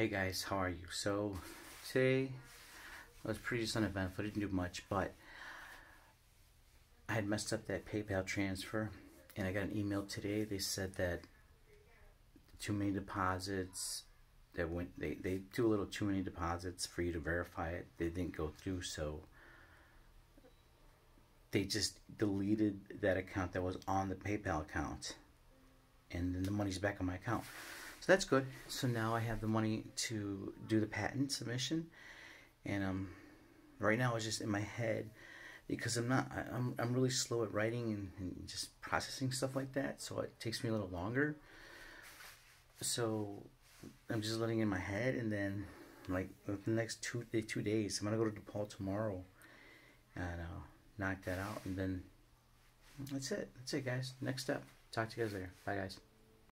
Hey guys, how are you? So today I was pretty just uneventful. Didn't do much, but I had messed up that PayPal transfer, and I got an email today. They said that too many deposits that went. They they do a little too many deposits for you to verify it. They didn't go through, so they just deleted that account that was on the PayPal account, and then the money's back on my account. So that's good. So now I have the money to do the patent submission, and um, right now it's just in my head because I'm not. I'm I'm really slow at writing and, and just processing stuff like that. So it takes me a little longer. So I'm just letting in my head, and then like the next two two days, I'm gonna go to DePaul tomorrow, and uh, knock that out, and then that's it. That's it, guys. Next step. Talk to you guys later. Bye, guys.